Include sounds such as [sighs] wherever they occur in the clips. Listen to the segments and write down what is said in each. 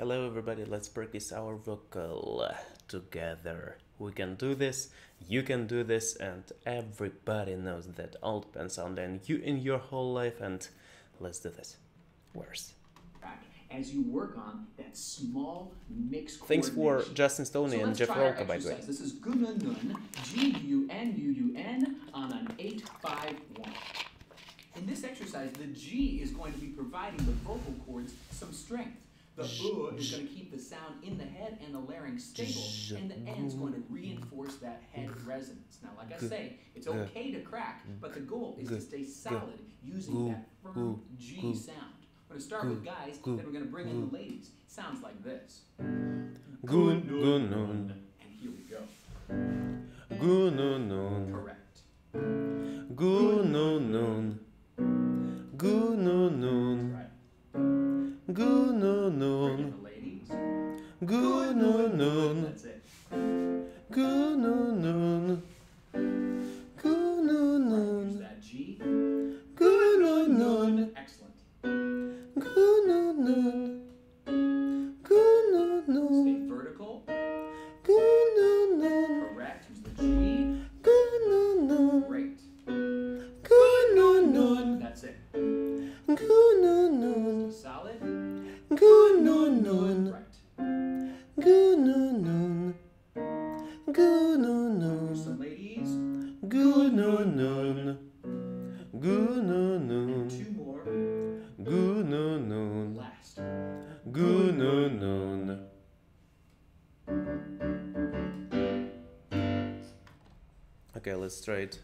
Hello everybody, let's practice our vocal together. We can do this, you can do this, and everybody knows that all depends on then you in your whole life and let's do this. Worse. As you work on that small mix Thanks for Justin Stoney so and Jeff Rolka, by the way. This is Gunun G-U-N-U-U-N on an 8-5-1. In this exercise, the G is going to be providing the vocal cords some strength. The B is going to keep the sound in the head and the larynx stable, and the N is going to reinforce that head resonance. Now, like I say, it's okay to crack, but the goal is to stay solid using that firm G sound. We're going to start with guys, then we're going to bring in the ladies. Sounds like this. Gun, gun. And here we go. Gun, nun, nun. Correct. Gun, nun, nun. Gun, nun, nun. Right. Gununun. Gununun. That's noon. Gununun. noon. Use that G. noon. Excellent. Gununun. Gunun. Gununun. Gununun. noon. Gununun. noon. more. Gununun. Last. noon. Okay, let's try it.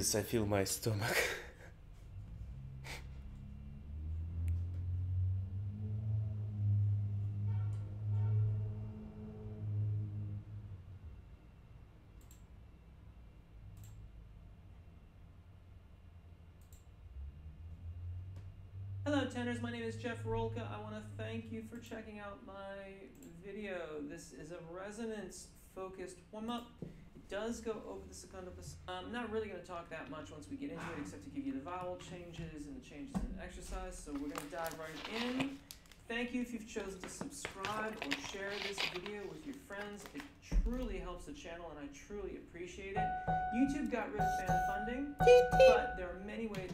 Jesus, I feel my stomach. [laughs] Hello Tenors, my name is Jeff Rolka. I want to thank you for checking out my video. This is a resonance focused warm up. It does go over the secondo pas- I'm um, not really going to talk that much once we get into it, except to give you the vowel changes and the changes in the exercise. So we're going to dive right in. Thank you if you've chosen to subscribe or share this video with your friends. It truly helps the channel and I truly appreciate it. YouTube got rid of fan funding, but there are many ways.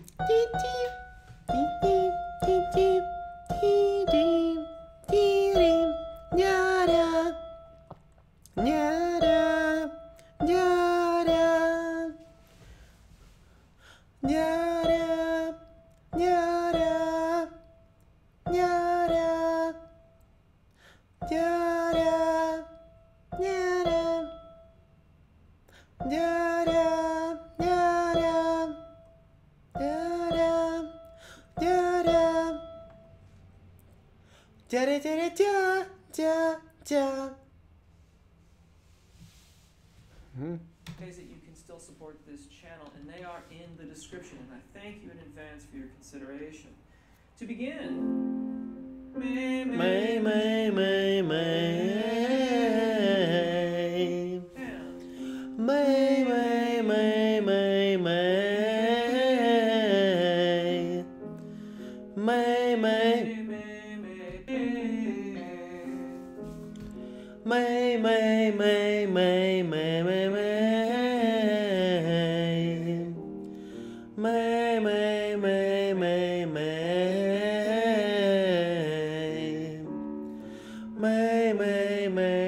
May,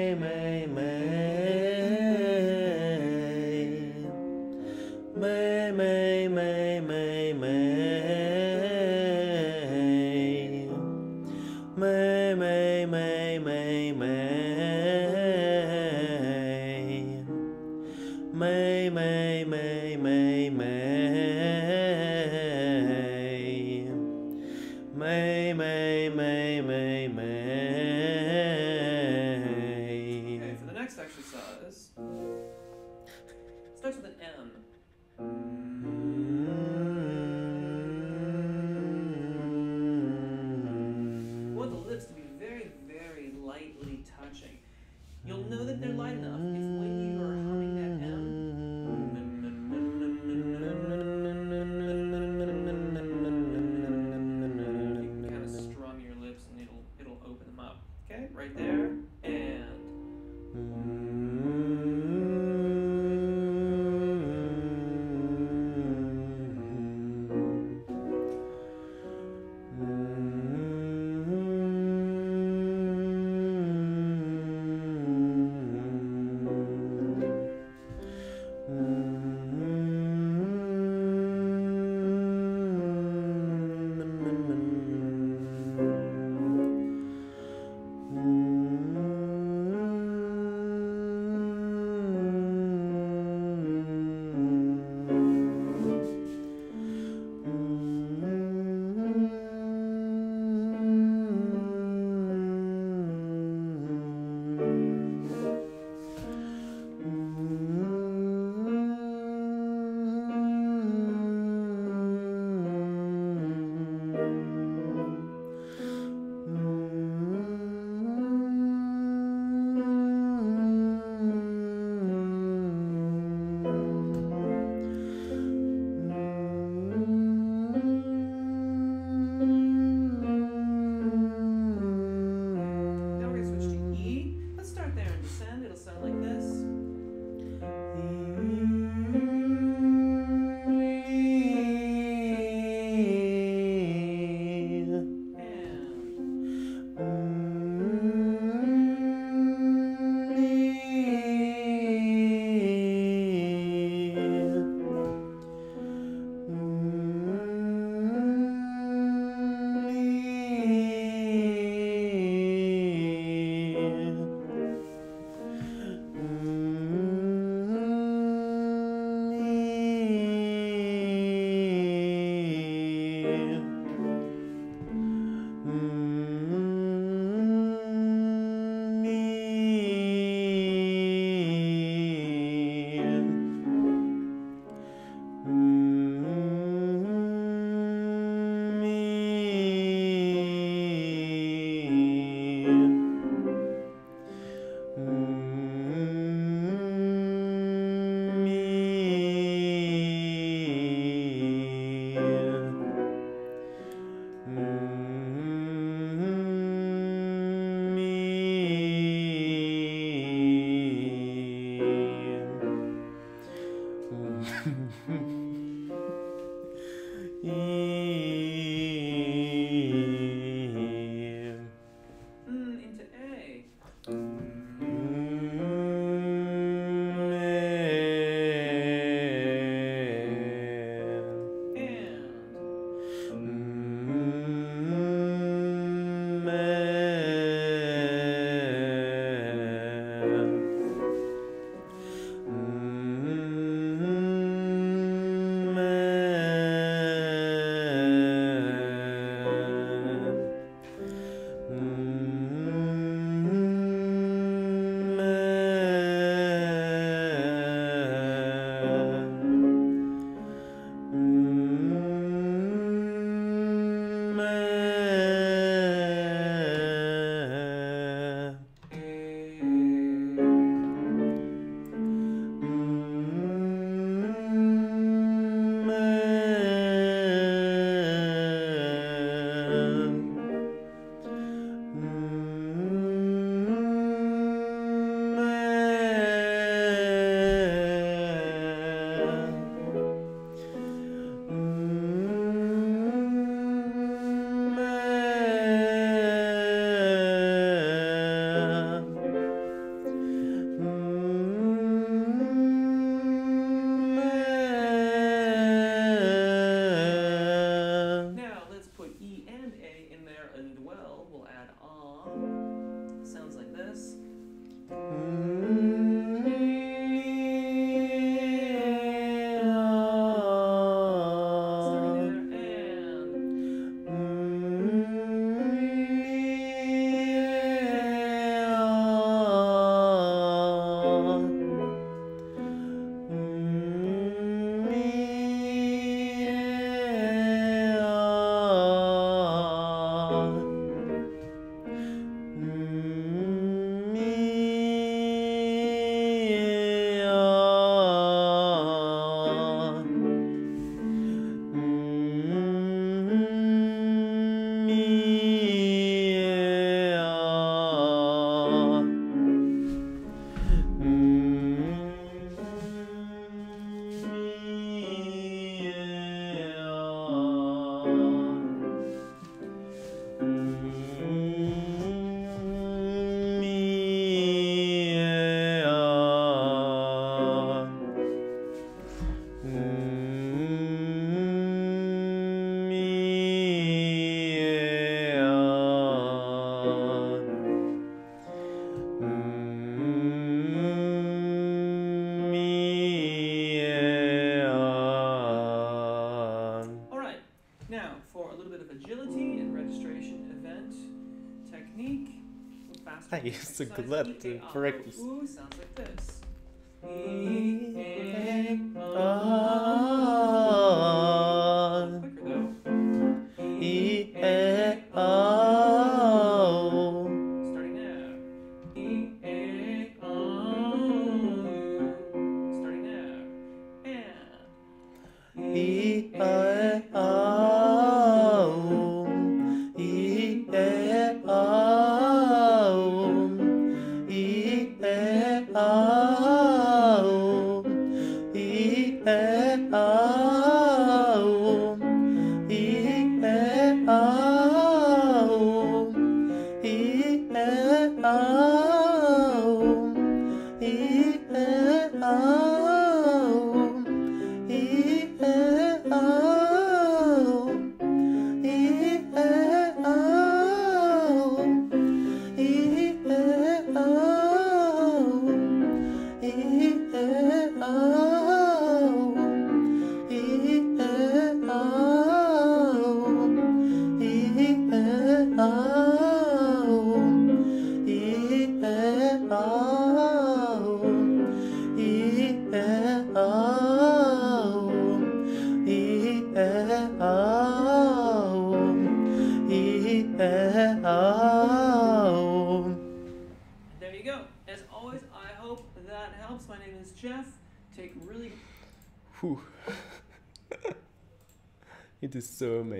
[laughs] used to exercise. glad to E, A, O, practice. Ooh, sounds like this.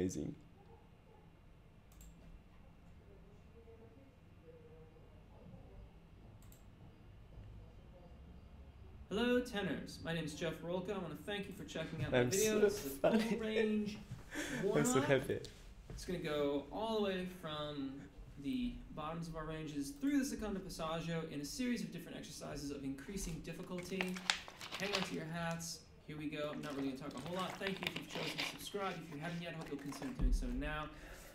Amazing. Hello, tenors. My name is Jeff Rolka. I want to thank you for checking out my I'm video. so this is a [laughs] full funny. range [laughs] I'm so happy. It's going to go all the way from the bottoms of our ranges through the secondo passaggio in a series of different exercises of increasing difficulty. Hang on to your hats. Here we go. I'm not really going to talk a whole lot. Thank you if you've chosen to subscribe. If you haven't yet, I hope you'll consider doing so now.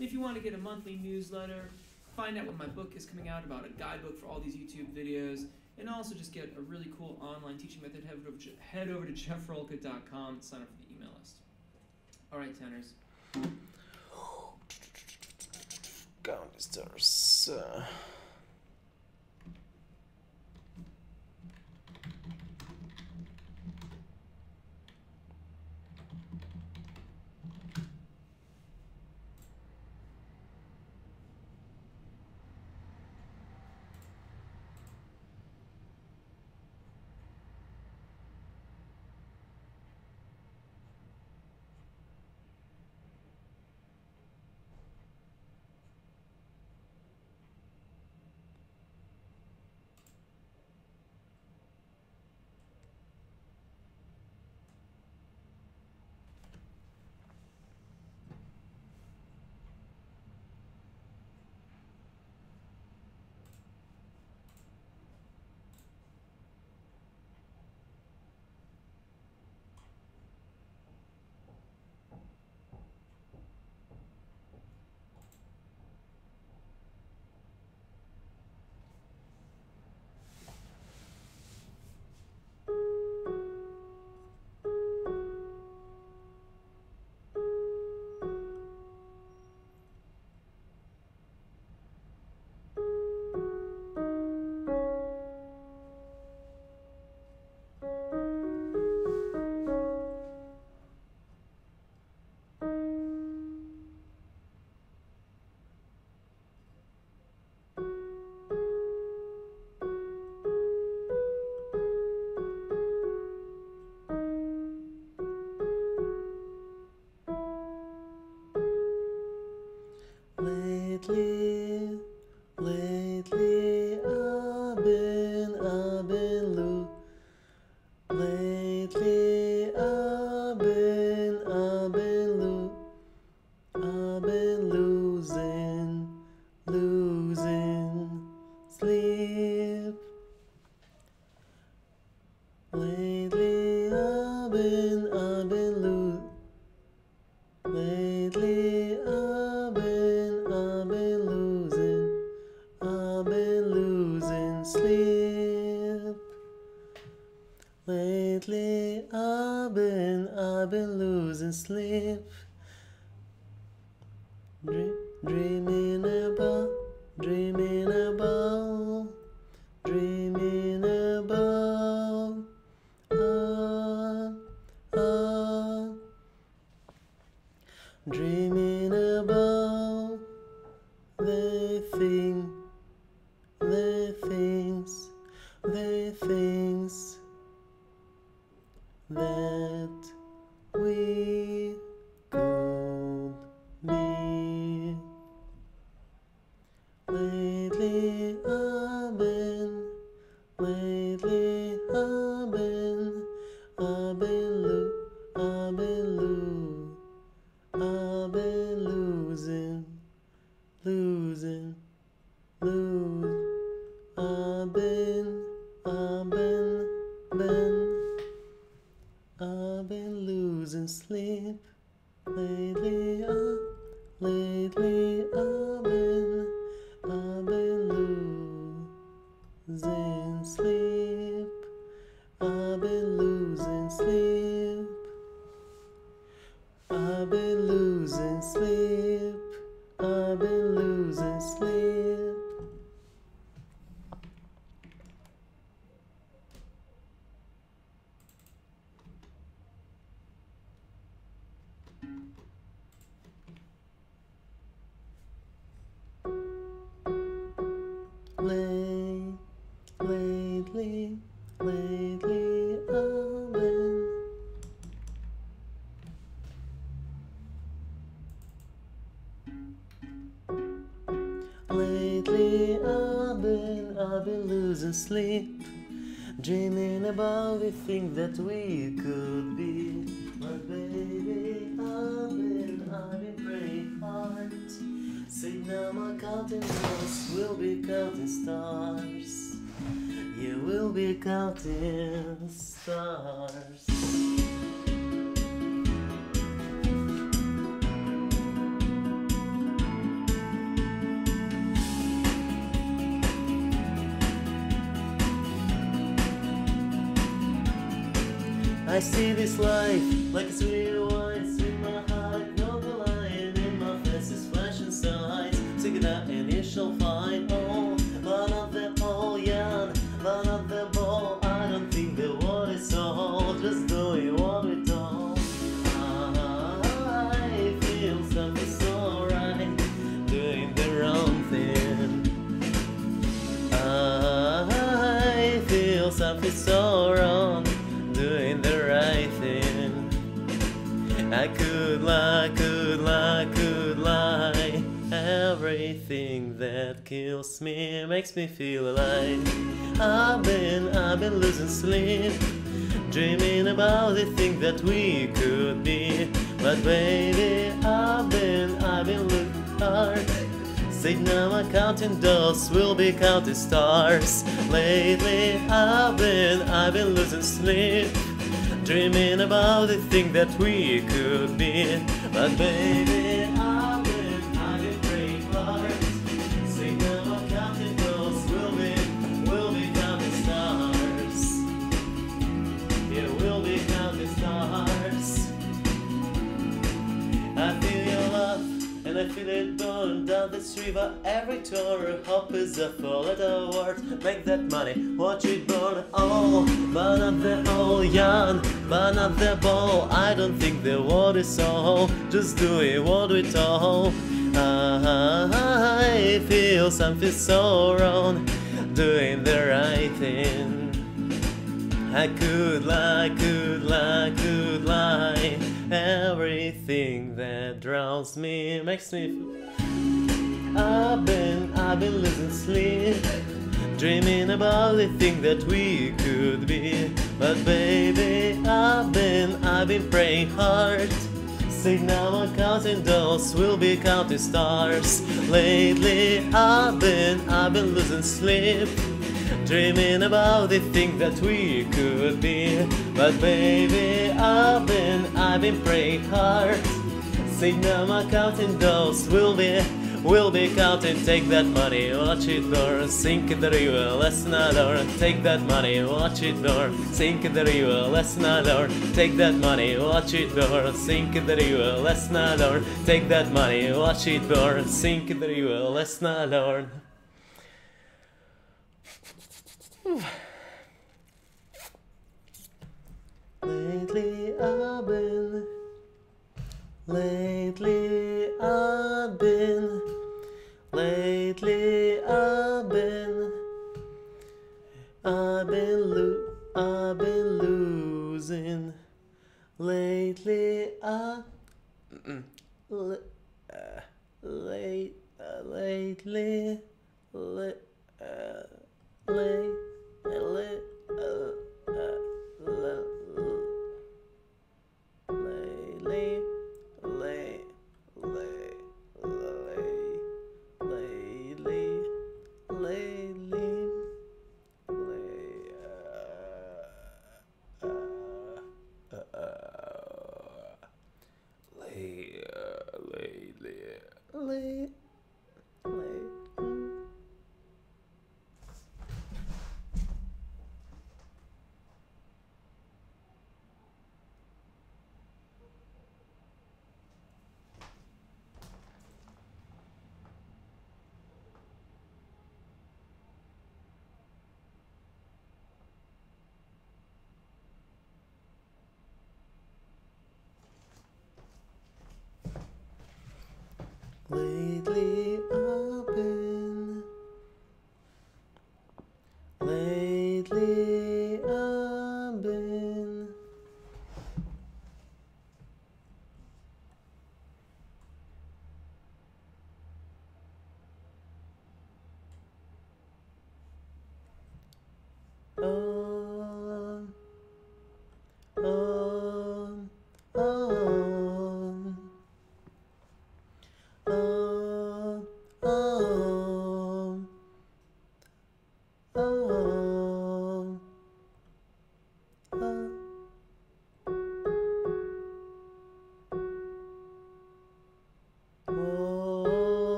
If you want to get a monthly newsletter, find out when my book is coming out about a guidebook for all these YouTube videos, and also just get a really cool online teaching method, head over to, to jeffrolka.com and sign up for the email list. All right, tenors. Count the stars. Uh, Lately I've been, I've been losing sleep, dreaming about the thing that we could be. But baby, I've been, I've been praying hard. Say now my counting stars will be counting stars. You will be counting stars. I see this life like a sweet lie, could lie, could lie. Everything that kills me makes me feel alive. I've been, I've been losing sleep, dreaming about the thing that we could be. But baby, I've been, I've been looking hard. Say now I'm counting dolls, we'll be counting stars. Lately I've been, I've been losing sleep. Dreaming about the thing that we could be. But baby, I've been, praying hard. Say now I'm counting dolls, we'll be, we'll be counting stars. Yeah, we'll be counting stars. I feel your love and I feel it burn down this river every turn. Hope is a four letter word. Make that money, watch it burn. Oh, but not the all young, but not the ball. I don't think the world is so. Just doing what we told. I feel something so wrong, doing the right thing. I could lie, could lie, could lie. Everything that drowns me makes me. I've been, I've been losing sleep, dreaming about the thing that we could be. But baby, I've been, I've been praying hard. Say now I'm counting dolls, we'll be counting stars. Lately, I've been, I've been losing sleep. Dreaming about the thing that we could be. But baby, I've been, I've been praying hard. Now my counting dolls will be, will be counting. Take that money, watch it burn, sink in the river, let's not learn. Take that money, watch it burn, sink in the river, let's not learn. Take that money, watch it burn, sink in the river, let's not learn. Take that money, watch it burn, sink in the river, let's not learn. [sighs] Lately I've been, lately I've been, lately I've been, I've been lo- I've been losing. Lately I, mm, l- uh, late, uh, lately, li- uh, late, late, uh, uh, l- Lately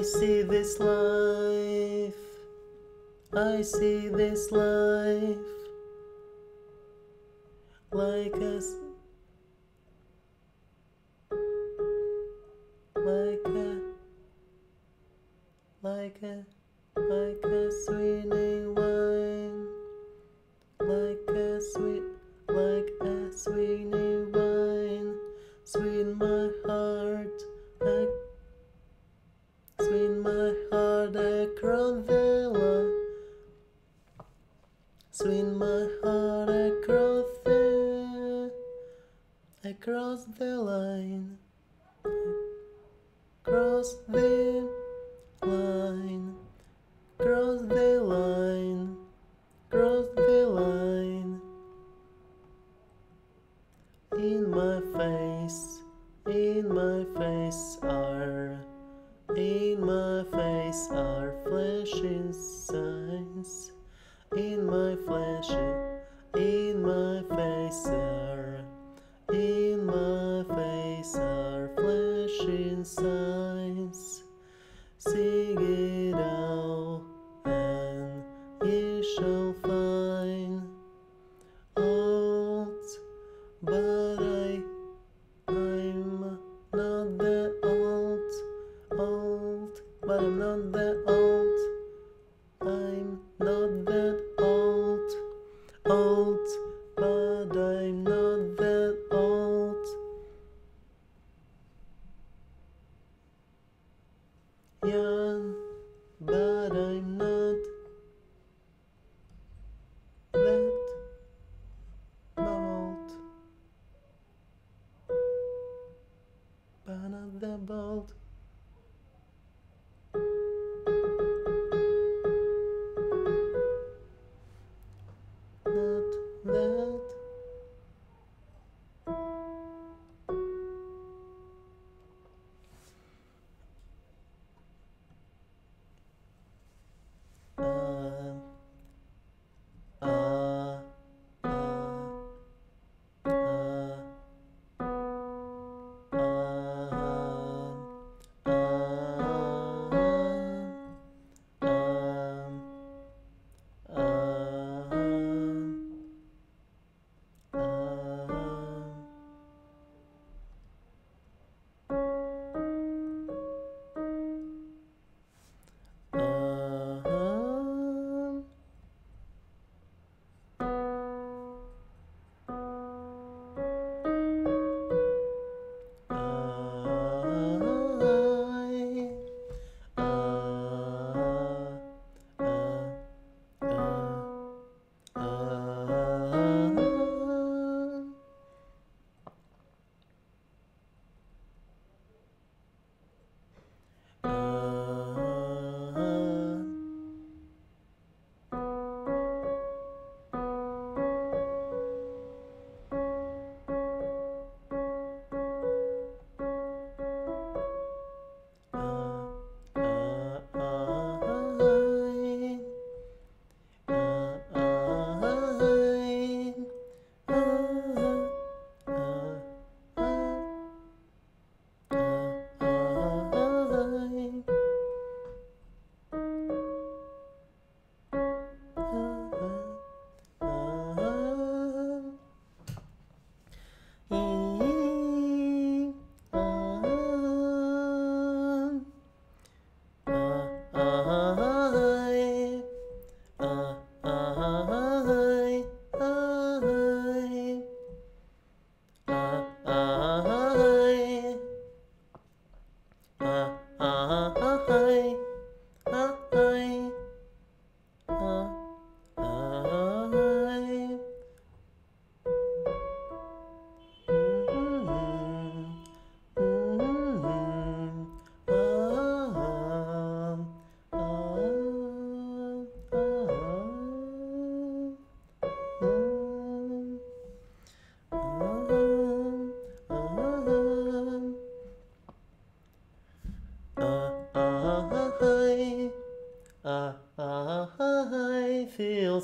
I see this life. I see this life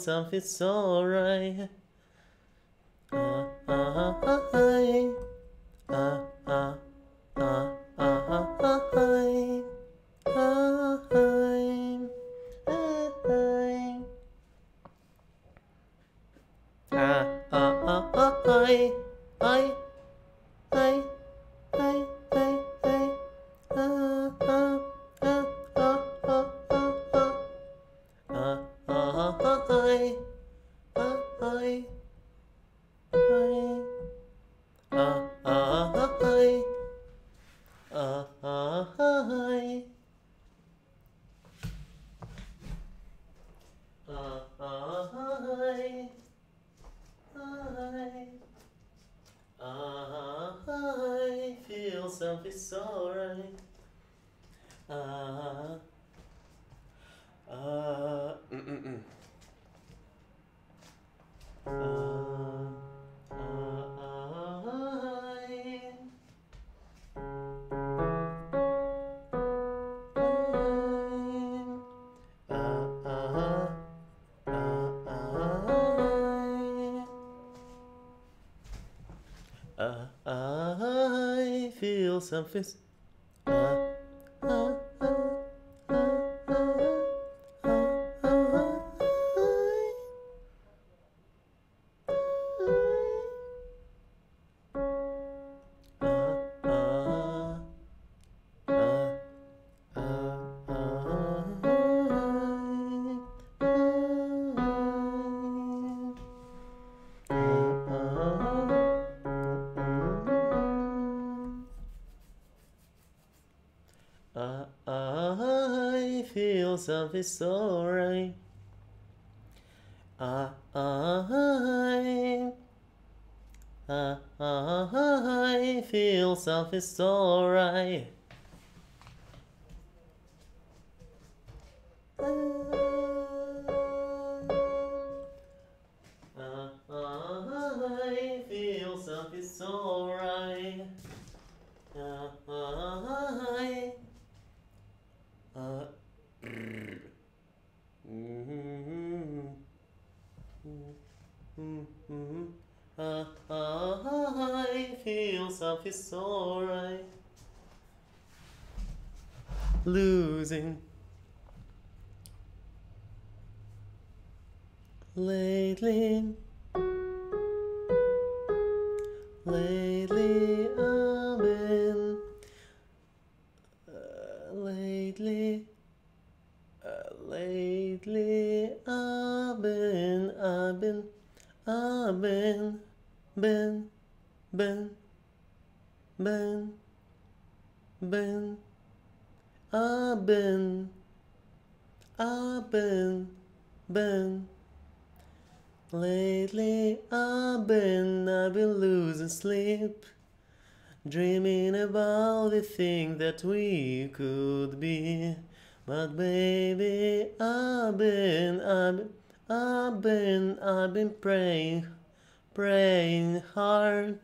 feel something's alright. I, feel love is alright. I, I, I feel self is alright. Losing. That we could be. But baby, I've been, I've been, I've been, I've been praying, praying hard,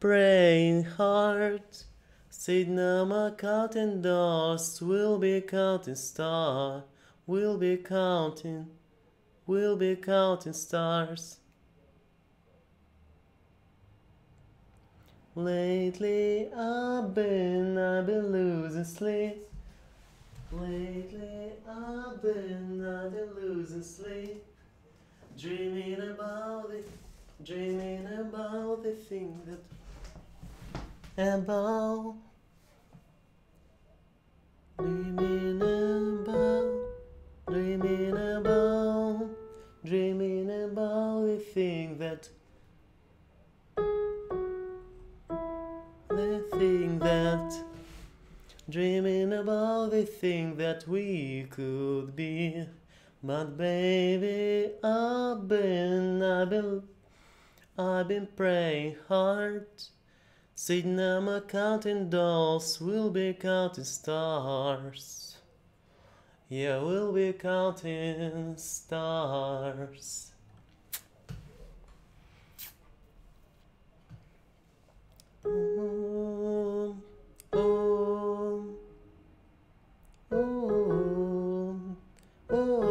praying hard. On my counting doors, we'll be counting stars, we'll be counting. We'll be counting stars. Lately I've been, I've been losing sleep. Lately I've been, I've been losing sleep. Dreaming about it, dreaming about the thing that about. Dreaming about, dreaming about, dreaming about the thing that. Dreaming about the thing that we could be. But baby, I've been, I've been, I've been praying hard. Sitting on my counting dolls, we'll be counting stars. Yeah, we'll be counting stars. Um, Oh, oh, oh.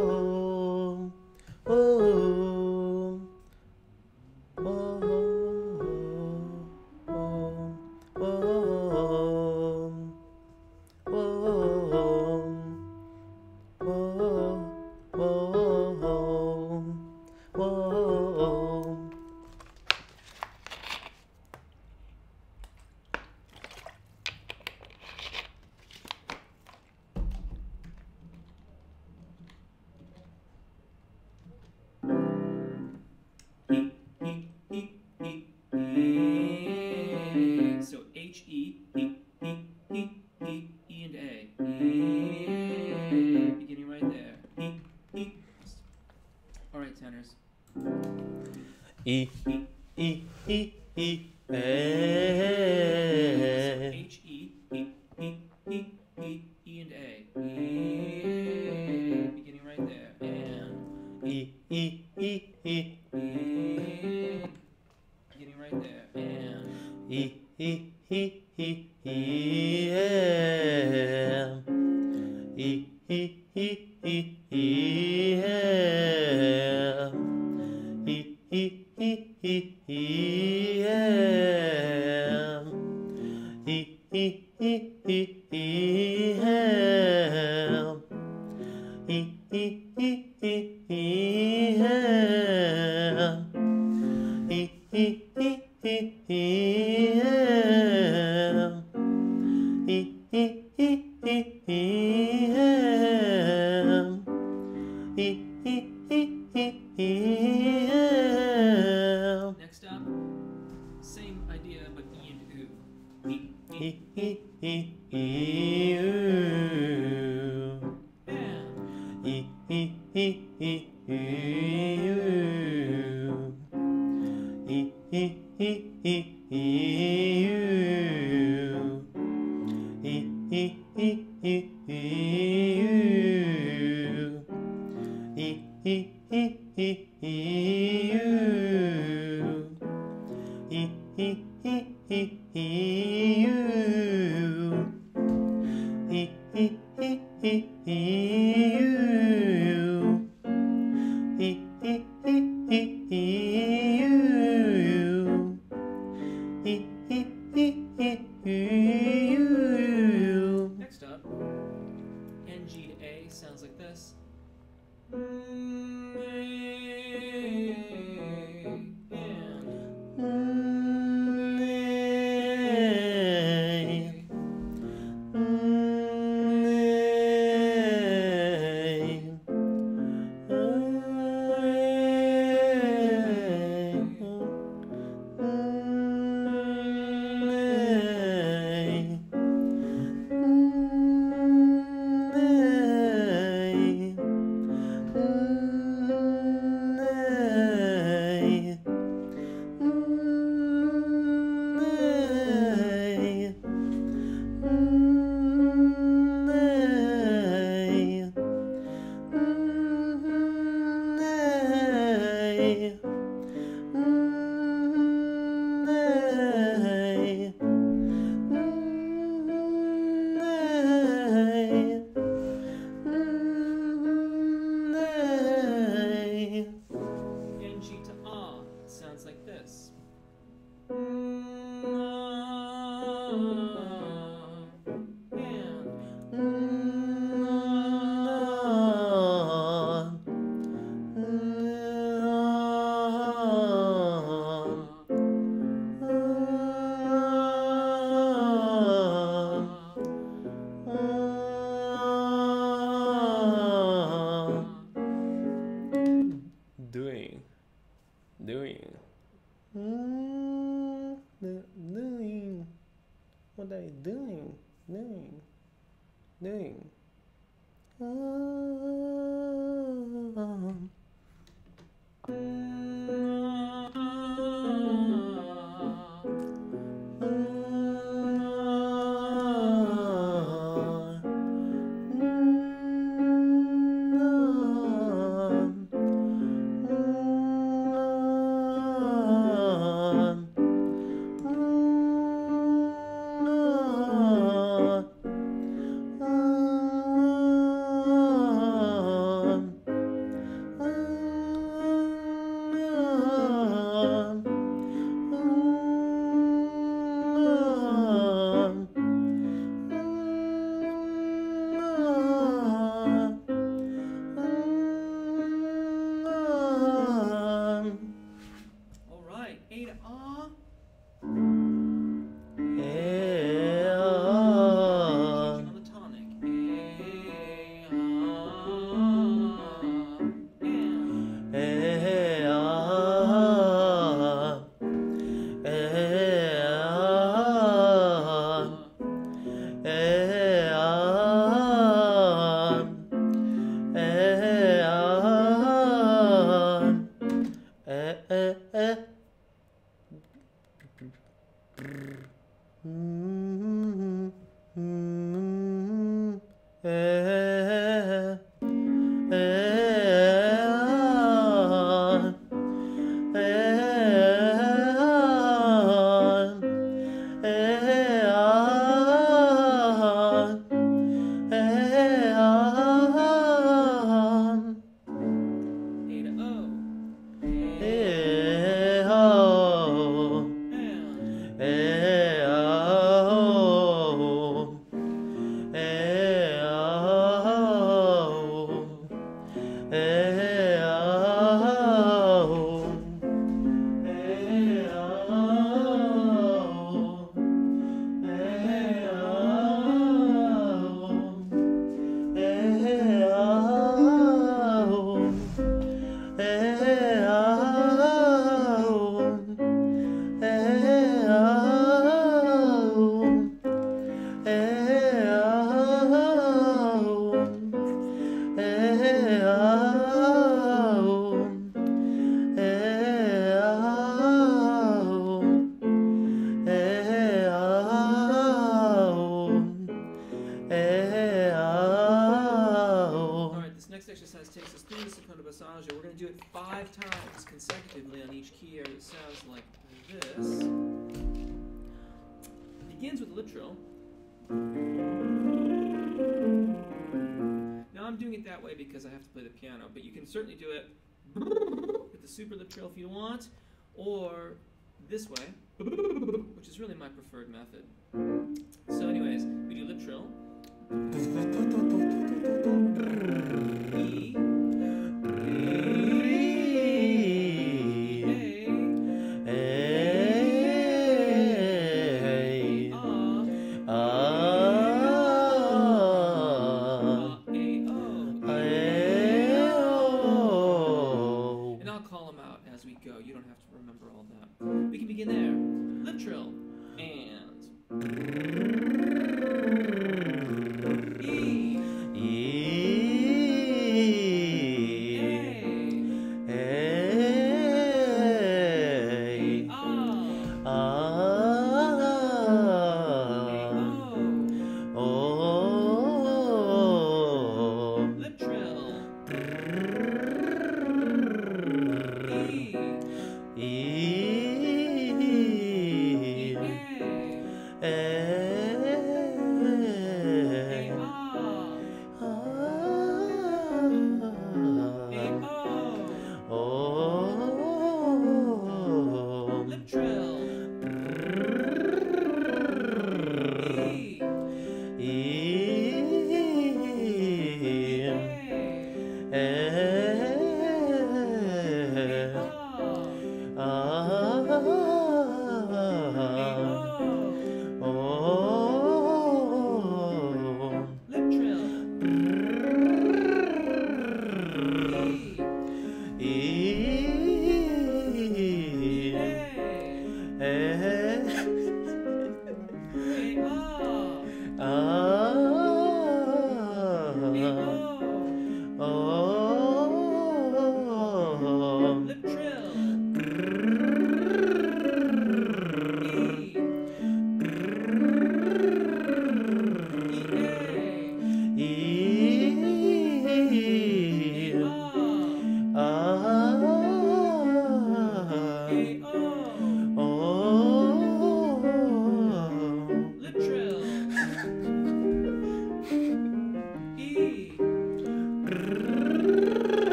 certainly do it with the super lip trill if you want, or this way, which is really my preferred method. So anyways, we do lip trill. E,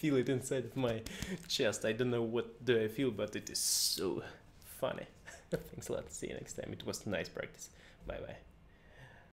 feel it inside of my chest. I don't know what do I feel, but it is so funny. [laughs] Thanks a lot. See you next time. It was nice practice. Bye bye.